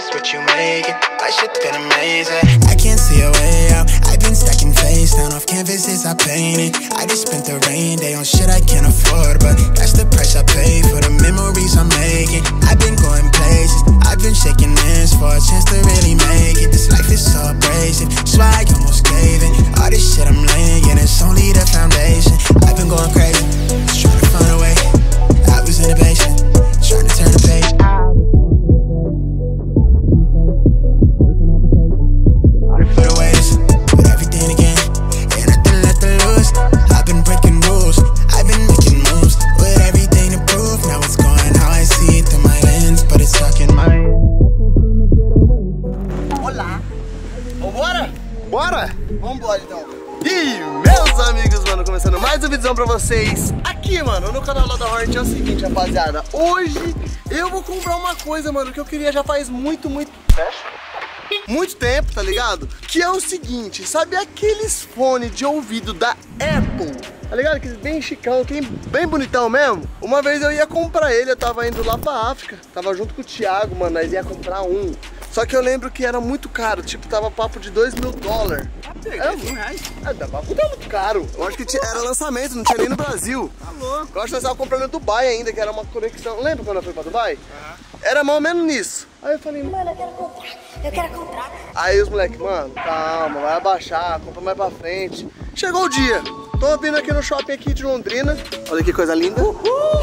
this what you making. My shit been amazing. I can't see a way out. I've been stacking face down off canvases I painted. I just spent the rain day on shit I can't afford, but that's the price I pay for the memories I'm making. I've been going places. I've been shaking hands for a chance to really make it. This life is so abrasive. Swag almost gave it. All this shit I'm laying, it's only the foundation. I've been going crazy. Trying to find a way. I was in the basement. Trying to turn the page. Hoje eu vou comprar uma coisa, mano, que eu queria já faz muito, muito... Muito tempo, tá ligado? Que é o seguinte, sabe aqueles fones de ouvido da Apple? Tá ligado? Aqueles bem chicão, bem bonitão mesmo. Uma vez eu ia comprar ele, eu tava indo lá pra África. Tava junto com o Thiago, mano, nós ia comprar um. Só que eu lembro que era muito caro, tipo, tava papo de 2 mil dólares. É, mil reais. É, dava puta muito caro. Eu acho que tinha- era lançamento, não tinha nem no Brasil. Tá louco. Eu acho que nós tava comprando Dubai ainda, que era uma conexão. Lembra quando eu fui pra Dubai? Era mais ou menos nisso. Aí eu falei, Mano, eu quero comprar. Eu quero comprar. Aí os moleques, mano, calma, vai abaixar, compra mais pra frente. Chegou o dia. Tô vindo aqui no shopping aqui de Londrina. Olha que coisa linda.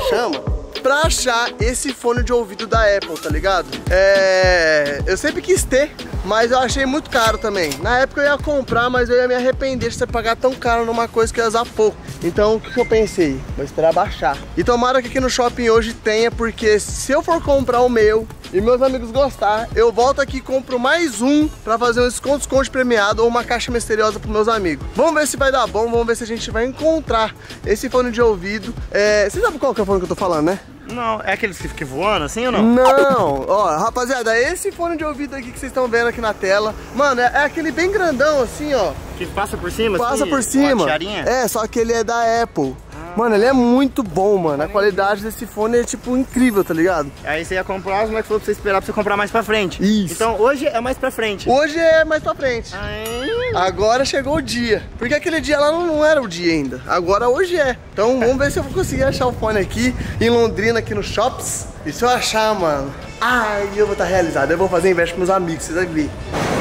Chama. Pra achar esse fone de ouvido da Apple, tá ligado? É. Eu sempre quis ter, mas eu achei muito caro também. Na época eu ia comprar, mas eu ia me arrepender de você pagar tão caro numa coisa que eu ia usar pouco. Então o que, que eu pensei? Vou esperar baixar. E tomara que aqui no shopping hoje tenha, porque se eu for comprar o meu, e meus amigos gostar, eu volto aqui e compro mais um pra fazer um desconto, desconto premiado ou uma caixa misteriosa pros meus amigos. Vamos ver se vai dar bom, vamos ver se a gente vai encontrar esse fone de ouvido. É, você sabe qual que é o fone que eu tô falando, né? Não, é aqueles que ficam voando assim ou não? Não, ó, rapaziada, esse fone de ouvido aqui que vocês estão vendo aqui na tela, mano, é, é aquele bem grandão assim, ó, Que passa por cima passa assim? por cima. É, só que ele é da Apple. Mano, ele é muito bom, mano. A qualidade desse fone é tipo incrível, tá ligado? Aí você ia comprar, moleques falou pra você esperar pra você comprar mais pra frente. Isso. Então hoje é mais pra frente. Hoje é mais pra frente. Aí... Agora chegou o dia. Porque aquele dia lá não, era o dia ainda. Agora hoje é. Então vamos ver se eu vou conseguir achar o fone aqui em Londrina, aqui no Shops. E se eu achar, mano, ai, eu vou estar realizado. Eu vou fazer inveja com meus amigos, vocês vão ver.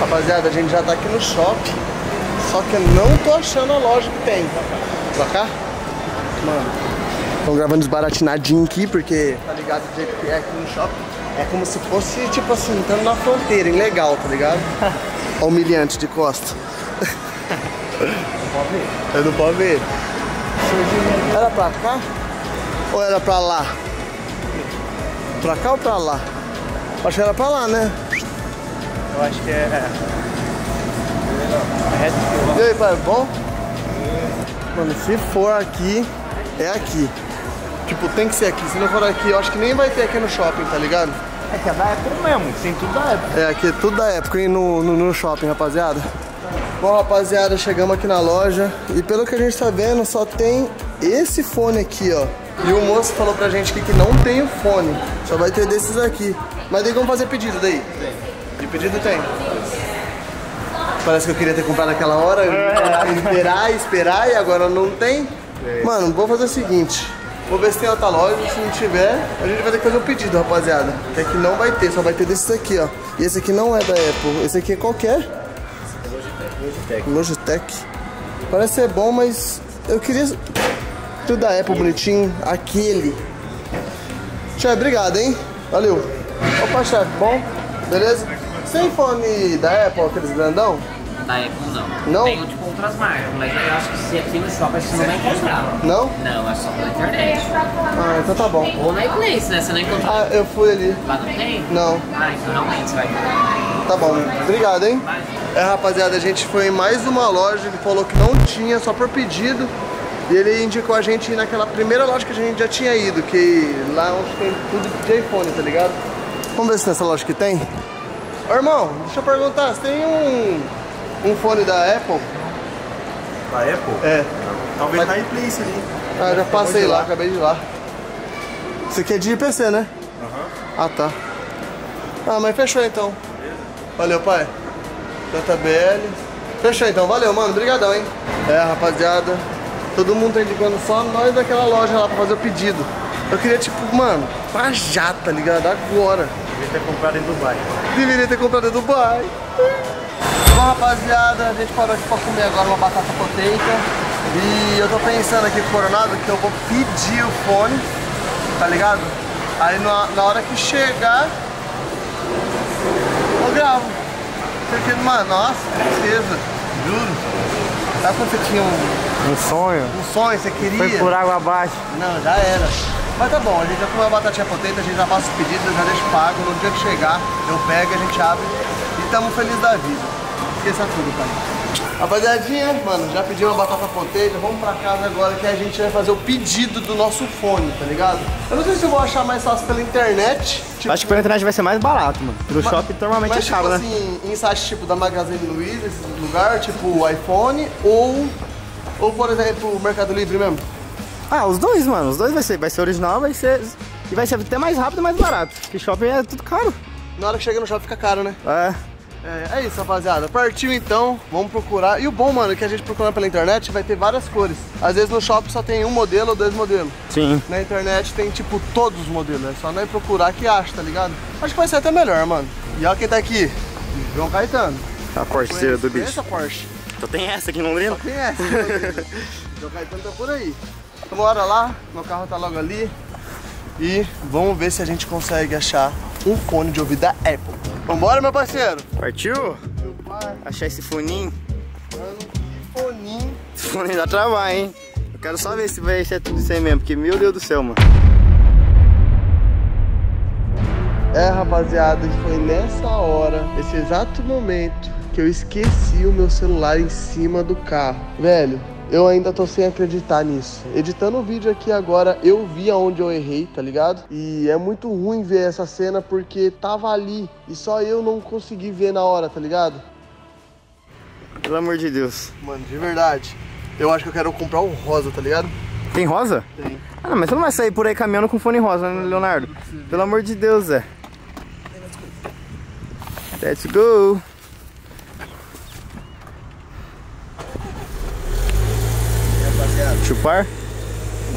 Rapaziada, a gente já tá aqui no shopping. Só que eu não tô achando a loja que tem. Pra cá? Mano, estão gravando desbaratinadinho aqui, porque tá ligado do jeito que é aqui no shopping. É como se fosse, tipo assim, estando na fronteira, ilegal, tá ligado? O humilhante de costa. Eu não pode ver. Era pra cá? Ou era pra lá? Pra cá ou pra lá? Acho que era pra lá, né? Eu acho que é. É E aí, pai, bom? Mano, se for aqui, é aqui. Tipo, tem que ser aqui. Se não for aqui, eu acho que nem vai ter aqui no shopping, tá ligado? É que é da Apple mesmo, tem tudo da Apple. É, aqui é tudo da época, hein, no, no, no shopping, rapaziada. Bom, rapaziada, chegamos aqui na loja e pelo que a gente tá vendo, só tem esse fone aqui, ó. E o moço falou pra gente aqui que não tem o fone, só vai ter desses aqui. Mas daí vamos fazer pedido daí? Tem. De pedido tem. Parece que eu queria ter comprado naquela hora, esperar, esperar e agora não tem. Mano, vou fazer o seguinte. Vou ver se tem outra loja, se não tiver, a gente vai ter que fazer um pedido, rapaziada. Que aqui não vai ter, só vai ter desses aqui, ó. E esse aqui não é da Apple, esse aqui é qualquer. Logitech. Logitech. Parece ser bom, mas eu queria tudo da Apple bonitinho, aquele. Chefe, obrigado, hein? Valeu. Opa, chefe, bom? Beleza? Sem fone da Apple, aqueles grandão? Da Apple não. Não? Tem tipo outras marcas, mas eu acho que se aqui no shopping você não vai encontrar. Não? Não, é só pela internet. Ah, então tá bom. Ou na iPlace, né? Você não encontra Ah, eu fui ali. lá não tem? Não. Ah, então realmente você vai encontrar. Tá bom, obrigado, hein? É, rapaziada, a gente foi em mais uma loja, ele falou que não tinha, só por pedido. E ele indicou a gente ir naquela primeira loja que a gente já tinha ido, que lá onde tem tudo de iPhone, tá ligado? Vamos ver se nessa loja que tem. Ô, irmão, deixa eu perguntar, você tem um, um fone da Apple? Da Apple? É. Talvez na iPlace ali. Ah, já passei lá, lá. acabei de ir lá. Você quer de PC, né? Aham. Ah, tá. Ah, mas fechou então. Valeu, pai. JBL. Fechou então, valeu, mano. Obrigadão, hein? É, rapaziada. Todo mundo tá indicando só nós daquela loja lá pra fazer o pedido. Eu queria, tipo, mano, pra já, tá ligado? Agora. Devia ter comprado em Dubai. Deveria ter comprado em Dubai. Bom, rapaziada, a gente parou aqui pra comer agora uma batata poteica. E eu tô pensando aqui com o Coronado que eu vou pedir o fone, tá ligado? Aí na, na hora que chegar, eu gravo. Porque, mano, nossa, tristeza, juro. Sabe quando você tinha um, Um sonho. um sonho, você queria? Foi por água abaixo. Não, já era. Mas tá bom, a gente já comeu a batatinha potente, a gente já faz os pedidos, eu já deixo pago. No dia que chegar, eu pego, a gente abre e tamo feliz da vida. Esqueça tudo, pai. Rapaziadinha, mano, já pedi uma batata potente, vamos pra casa agora que a gente vai fazer o pedido do nosso fone, tá ligado? Eu não sei se eu vou achar mais fácil pela internet. Tipo, Acho que pela internet vai ser mais barato, mano. Pelo mas- shopping normalmente mas, é caro, tipo né? assim, em sites tipo da Magazine Luiza, esse lugar, tipo iPhone, ou, ou por exemplo, o Mercado Livre mesmo. Ah, os dois, mano. Os dois vai ser, vai ser original, vai ser. E vai ser até mais rápido e mais barato. Porque shopping é tudo caro. Na hora que chega no shopping fica caro, né? É. É, é isso, rapaziada. Partiu então, vamos procurar. E o bom, mano, é que a gente procurando pela internet vai ter várias cores. Às vezes no shopping só tem um modelo ou dois modelos. Sim. Na internet tem, tipo, todos os modelos. É só nós procurar que acha, tá ligado? Acho que vai ser até melhor, mano. E olha quem tá aqui. João Caetano. A parceira do Conhece bicho. a Porsche. Só tem essa aqui em Londrina? Quem é? João Caetano tá por aí. Então bora lá, meu carro tá logo ali. E vamos ver se a gente consegue achar um fone de ouvido da Apple. Vambora, meu parceiro? Partiu? Meu pai, Achar esse foninho. mano, que foninho. Esse foninho dá trabalho, hein? Eu quero só ver se vai ser tudo isso aí mesmo, porque meu Deus do céu, mano. É, rapaziada, foi nessa hora, esse exato momento, que eu esqueci o meu celular em cima do carro. Velho, eu ainda tô sem acreditar nisso. Editando o vídeo aqui agora, eu vi aonde eu errei, tá ligado? E é muito ruim ver essa cena porque tava ali e só eu não consegui ver na hora, tá ligado? Pelo amor de Deus. Mano, de verdade. Eu acho que eu quero comprar o rosa, tá ligado? Tem rosa? Tem. Ah, não, mas você não vai sair por aí caminhando com fone rosa, né, Leonardo? Pelo amor de Deus, Zé. Let's go! Chupar?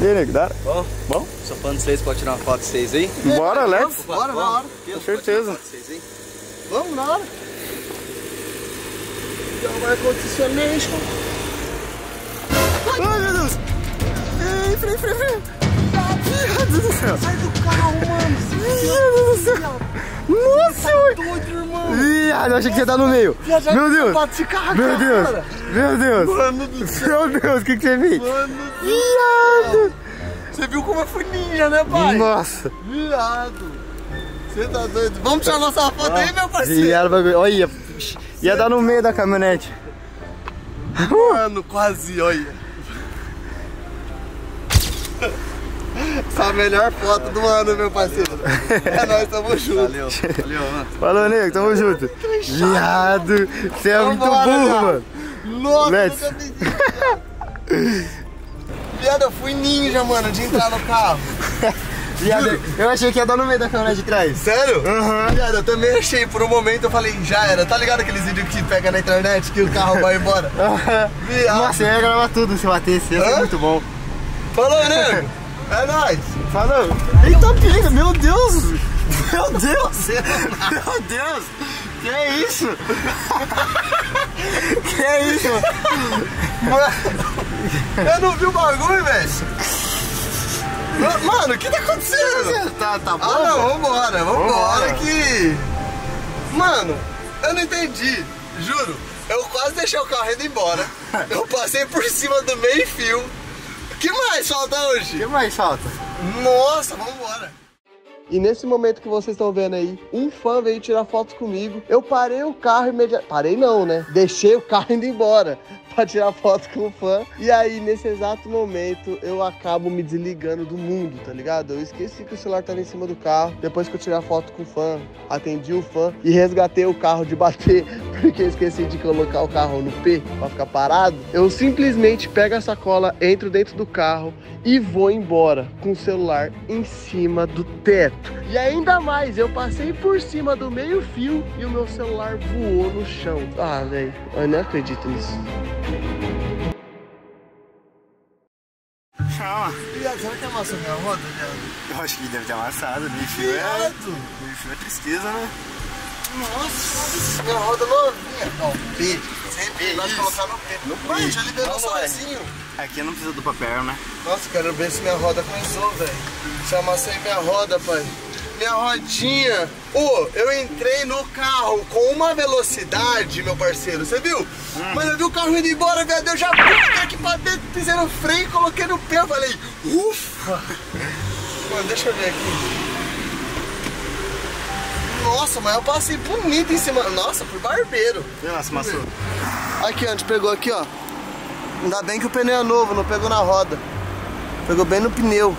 E aí, nego, dá? Ó, Bom? sou fã de vocês, pode tirar uma foto de vocês aí? Bora, let's! Bora, na hora. Com certeza. Vamos na hora. Então vai acontecer mesmo. Ai, meu Deus! Ei, freio, freio, freio! Meu Deus do céu! Sai do carro, mano. Meu Deus do céu! Nossa, mãe! Doido, irmão. Viado, eu achei que você ia dar no meio! Viajar Meu Deus! carro, Meu Deus! cara. Meu Deus! Mano do céu. Meu Deus, o que, que você fez? Mano, Viado! você viu como eu fui ninja, né, pai? Nossa! Viado. Você tá doido? Vamos tirar nossa foto aí, meu parceiro? Viado, bagulho. Olha, ia dar no meio da caminhonete. Mano, quase, olha. Essa é a melhor foto do ano, meu parceiro. É nóis, tamo junto. Valeu, valeu, mano. Falou, nego, tamo junto. Viado, você é muito burro, mano. Nossa, Let's. nunca fiz isso. Viado, eu fui ninja, mano, de entrar no carro. Viado, eu achei que ia dar no meio da caminhonete de trás. Sério? Aham. Viado, eu também achei. Por um momento eu falei, já era. Tá ligado aqueles vídeos que pega na internet que o carro vai embora? Viado. Nossa, eu ia gravar tudo se batesse, ia ser Hã? muito bom. Falou, nego. É nóis. Falou. Eita, pinga, meu Deus. Meu Deus. Meu Deus. Que é isso? Que é isso? Eu não vi o bagulho, velho. Mano, o que tá acontecendo? Tá, tá bom? Ah, não, vambora, vambora Vambora. que... Mano, eu não entendi, juro. Eu quase deixei o carro indo embora. Eu passei por cima do meio fio. Que mais falta O hoje? que mais falta? Nossa, vambora. E nesse momento que vocês estão vendo aí, um fã veio tirar foto comigo. Eu parei o carro imediatamente. Parei não, né? Deixei o carro indo embora. Pra tirar foto com o fã. E aí, nesse exato momento, eu acabo me desligando do mundo, tá ligado? Eu esqueci que o celular tava em cima do carro. Depois que eu tirei a foto com o fã, atendi o fã e resgatei o carro de bater, porque eu esqueci de colocar o carro no P pra ficar parado. Eu simplesmente pego a sacola, entro dentro do carro e vou embora com o celular em cima do teto. E ainda mais, eu passei por cima do meio-fio e o meu celular voou no chão. Ah, velho, eu não acredito nisso. Chama. Viado, será que amassou minha roda, viado? Eu acho que deve ter amassado. Meio fio é. Meio é tristeza, né? Nossa, minha roda novinha. Não, P. Sempre nós colocar no P. No já liberou Não, é. sozinho. Aqui não precisa do papel, né? Nossa, quero ver se minha roda começou, velho. Se amassei minha roda, pai. Minha rodinha. Ô, eu entrei no carro com uma velocidade, meu parceiro. Você viu? Mano, eu vi o carro indo embora, viado. Eu já fui aqui pra dentro, pisei no freio, coloquei no pé. Eu falei, ufa. Mano, deixa eu ver aqui. Nossa, mas eu passei bonito em cima. Nossa, fui barbeiro. Nossa, amassou. Aqui, onde pegou aqui, ó. Ainda bem que o pneu é novo, não pegou na roda. Pegou bem no pneu.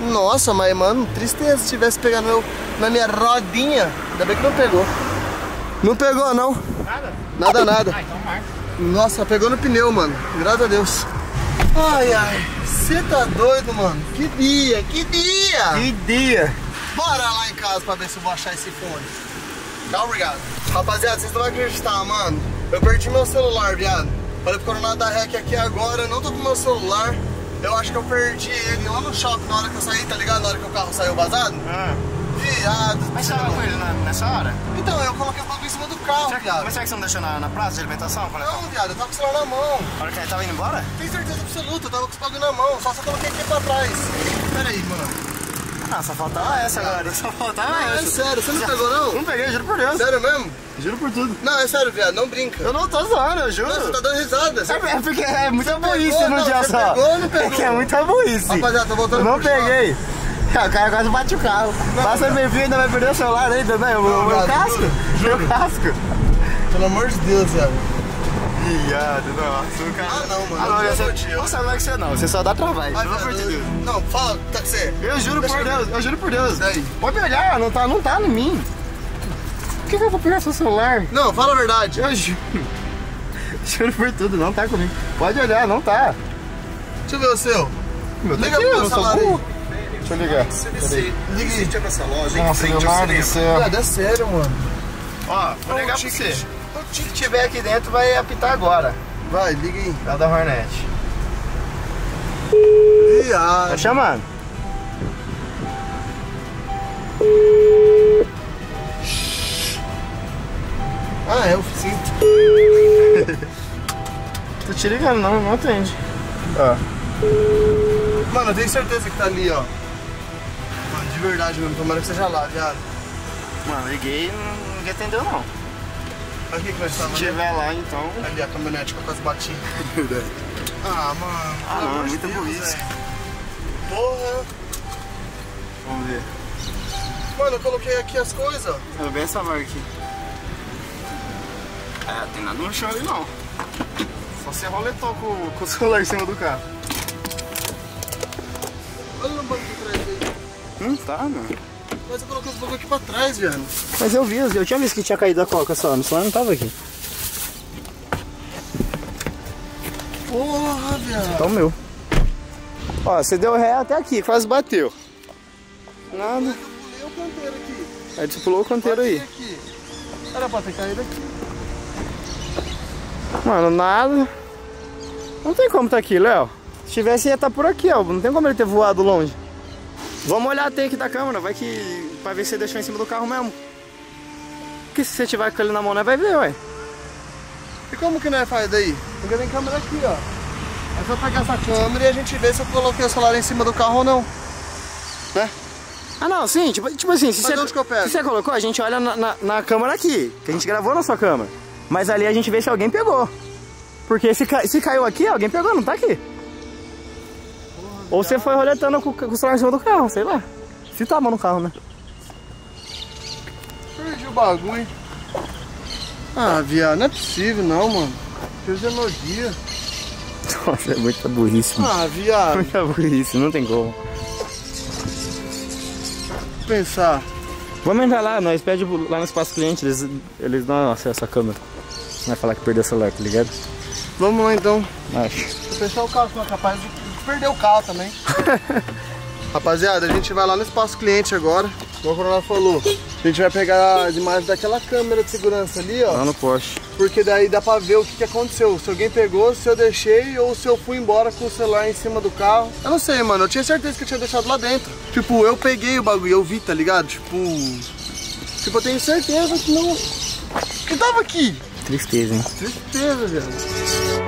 Nossa, mas mano, tristeza se tivesse pegado meu, na minha rodinha. Ainda bem que não pegou. Não pegou, não. Nada? Nada, nada. Ah, então marca. Nossa, pegou no pneu, mano. Graças a Deus. Ai, ai. Você tá doido, mano? Que dia, que dia. Que dia! Bora lá em casa pra ver se eu vou achar esse fone. Tá, obrigado. Rapaziada, vocês não vão acreditar, mano. Eu perdi meu celular, viado. Falei pro Coronado da REC aqui agora, eu não tô com meu celular. Eu acho que eu perdi ele lá no shopping na hora que eu saí, tá ligado? Na hora que o carro saiu vazado. Ah, Mas cê você é tava com ele na- nessa hora? Então, eu coloquei o bagulho em cima do carro, Será que, viado. mas será que você não deixou na, na praça de alimentação? Quando Não, viado, eu tava com o celular na mão. A hora que ele tava indo embora? Tem certeza absoluta, eu tava com os bagulho na mão, só eu coloquei aqui pra trás. Pera aí, mano. Ah, só faltava essa agora. Só faltava Não, é essa. sério, você não pegou não? Não peguei, juro por Deus. Sério mesmo? Juro por tudo. Não, é sério, viado, não brinca. Eu não tô zoando, eu juro. Não, você tá dando risada. Você... É porque é muita num Não, dia só. pegou ou não pegou? É que é muita burrice. Rapaziada, tô voltando não pro chão. O cara quase bate o carro. Passa meio fio ainda vai perder o celular ainda, né? O meu, casco. juro, Meu casco. Pelo amor de Deus, viado. Viado, nossa, o cara. Ah, não, mano, Ah, não, eu você te- não sabe que você não. Você só dá trabalho. Pelo amor de Deus. Não, fala, tá com você. Eu juro Deixa por eu. Deus, eu juro por Deus. Daí. Pode olhar, não tá, não tá em mim. Por que, que eu vou pegar seu celular? Não, fala a verdade. Eu juro. Juro por tudo, não tá comigo. Pode olhar, não tá. Deixa eu ver o seu. Meu, tá Liga aqui, pro eu meu celular aí. Deixa eu ligar. Liga aí. nessa loja Nossa, Leonardo do céu. Viado, é sério, mano. Ó, vou ligar pra você. O que tiver aqui dentro vai apitar agora. Vai, liga aí. É o da Hornet. Viado. Tá chamando? Ah, é, eu sinto. Tô te ligando, não, não atende. Ó. Mano, eu tenho certeza que tá ali, ó. De verdade mesmo, tomara que seja lá, viado. Mano, liguei e ninguém atendeu não. Olha aqui que nós Se estamos ali. tiver lá, então. Ali, a caminhonete que eu quase bati. Ah, mano. Ah, não, é muita burrice. Porra. Vamos ver. Mano, eu coloquei aqui as coisas. Quero ver essa marca aqui. É, tem nada no chão ali não. Só você roletou com, com o celular em cima do carro. Não tá, mano. Mas eu coloquei os bagulho aqui pra trás, viado. Mas eu vi, eu tinha visto que tinha caído a coca só, no celular não tava aqui. Porra, viado. Tá o meu. Ó, você deu ré até aqui, quase bateu. Nada. Eu pulei o canteiro aqui. Aí você pulou o canteiro aí. Aqui. Era pra ter caído aqui. Mano, nada. Não tem como tá aqui, Léo. Se tivesse, ia estar por aqui, ó. Não tem como ele ter voado longe. Vamos olhar a take da câmera, vai que. pra ver se você deixou em cima do carro mesmo. Porque se você tiver com ele na mão, né, vai ver, ué. E como que nós faz daí? Porque tem câmera aqui, ó. É só pegar essa câmera e a gente vê se eu coloquei o celular em cima do carro ou não. Né? Ah, não, sim, tipo, tipo assim, se você, se você colocou, a gente olha na, na, na câmera aqui, que a gente gravou na sua câmera. Mas ali a gente vê se alguém pegou. Porque se, se caiu aqui, alguém pegou, não tá aqui. Ou você foi roletando com, com o celular em cima do carro, sei lá. Se tava no carro, né? Perdi o bagulho. Ah, viado, não é possível não, mano. Fisiologia. Nossa, é muita burrice, mano. Ah, viado. Muita burrice, não tem como. Pensar. Vamos entrar lá, nós pede lá no espaço cliente, eles, eles dão acesso à câmera. Não vai falar que perdeu o celular, tá ligado? Vamos lá então. Acho. Vou fechar o carro, senão é capaz de perder o carro também. Rapaziada, a gente vai lá no espaço cliente agora. Como o Coronel falou, a gente vai pegar as imagens daquela câmera de segurança ali, ó. Lá no Porsche. Porque daí dá pra ver o que, que aconteceu. Se alguém pegou, se eu deixei ou se eu fui embora com o celular em cima do carro. Eu não sei, mano. Eu tinha certeza que eu tinha deixado lá dentro. Tipo, eu peguei o bagulho, eu vi, tá ligado? Tipo. Tipo, eu tenho certeza que não. Que tava aqui. Tristeza, hein? Tristeza, velho.